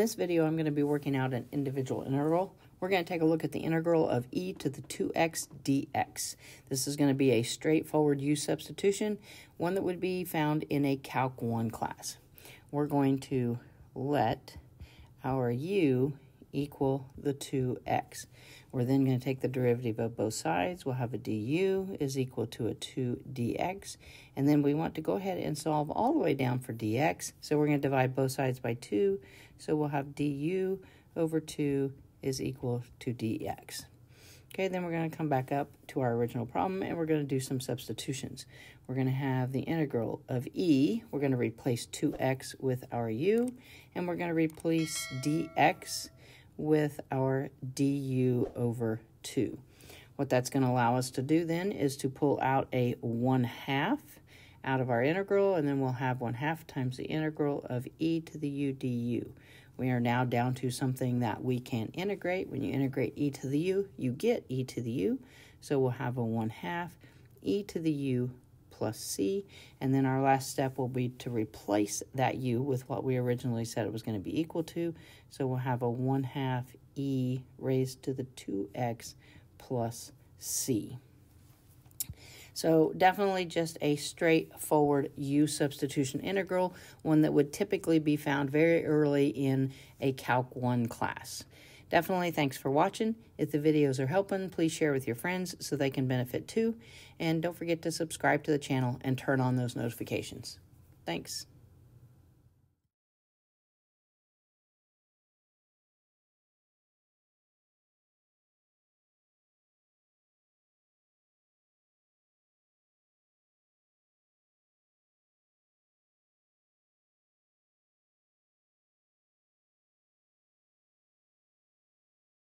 this video, I'm going to be working out an indefinite integral. We're going to take a look at the integral of e to the 2x dx. This is going to be a straightforward u substitution, one that would be found in a Calc 1 class. We're going to let our u equal the 2x. We're then going to take the derivative of both sides. We'll have a du is equal to a 2 dx. And then we want to go ahead and solve all the way down for dx. So we're going to divide both sides by 2. So we'll have du over 2 is equal to dx. Okay, then we're going to come back up to our original problem and we're going to do some substitutions. We're going to have the integral of e, we're going to replace 2x with our u, and we're going to replace dx with our du over 2. What that's going to allow us to do then is to pull out a 1 half out of our integral, and then we'll have 1 half times the integral of e to the u du. We are now down to something that we can integrate. When you integrate e to the u, you get e to the u. So we'll have a 1 half e to the u plus c. And then our last step will be to replace that u with what we originally said it was going to be equal to. So we'll have a 1 half e raised to the 2x plus c. So definitely just a straightforward u substitution integral, one that would typically be found very early in a Calc 1 class. Definitely thanks for watching. If the videos are helping, please share with your friends so they can benefit too. And don't forget to subscribe to the channel and turn on those notifications. Thanks.